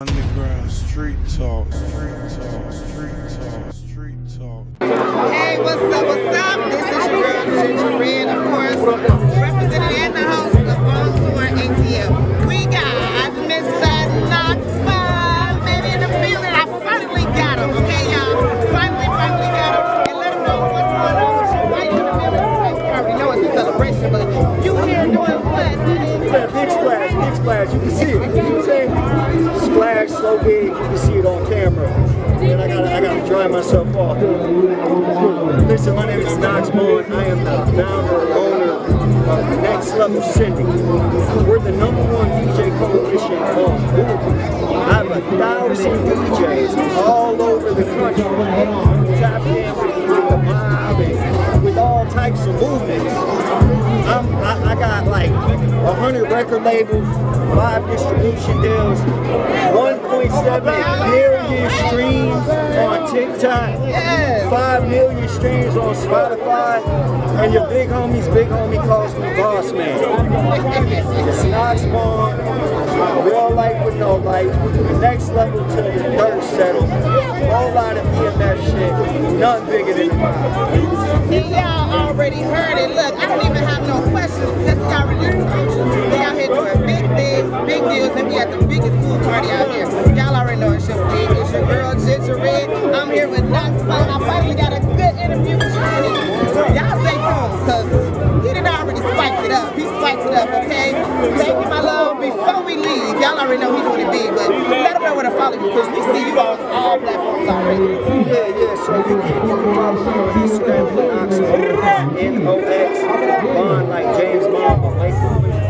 Underground street talk, street talk, street talk, street talk. Hey, what's up, what's up? This is your girl, Ginger Red, of course, representing in the house of Bonsoir ATL. We got Mr. Knox Five, maybe in the building. I finally got him, okay, y'all? Finally, finally got him. And let him know what's going on with you. Why you in the building? You already know it's a celebration, but you here doing what? Big splash, big splash. You can see it. You know what I'm saying? Splash so big, you can see it on camera. And I gotta, I gotta dry myself off. Listen, my name is Knox Bond. I am the founder, owner of Next Level Cindy. We're the number one DJ coalition on. I have a thousand DJs all over the country. Tap in with the and with all types of movements. I'm, I, I got like 100 record labels, five distribution deals, 1.7 million streams on TikTok, Yes. 5 million streams on Spotify, and your big homie's big homie calls me Boss Man. It's Knox Bond, real life with no life, next level till the dirt settle, Whole lot of BMF shit, nothing bigger than mob. And y'all already heard it. Look, I don't even have no questions because y'all already told. They out here doing big things, big deals, and we at the biggest pool party out here. Y'all already know it's your big, it's your girl Ginger Red. I'm here with Knox Fine. I finally got a good interview with you. Y'all stay tuned because he done already spiked it up. He spiked it up, okay? Thank you, my love. Before we leave, y'all already know he's doing it big, but let them know where to follow you because we see you on all platforms already. Yeah, yeah, so you can, you can follow me on Instagram Knox Bond, N-O-X, Bond like James Bond, white woman.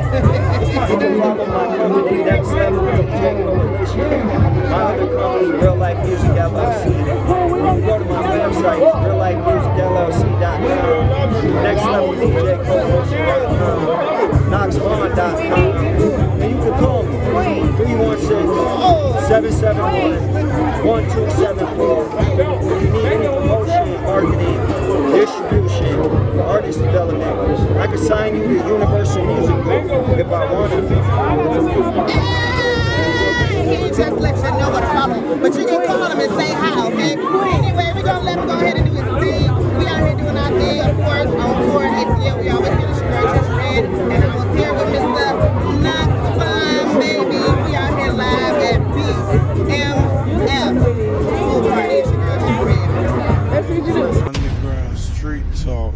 You can follow my company, Next Level DJ Coalition, my other company, Real Life Music LLC. Website, reallifemusicllc.com, Next Level DJ Coalition.com, knoxbond.com, and you can call me, 316-771-1274. If you need any promotion, marketing, distribution, artist development, I can sign you to Universal Music Group if I wanted to. He Underground street talk.